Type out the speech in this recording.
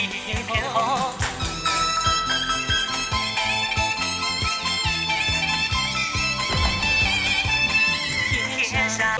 一片红天天下。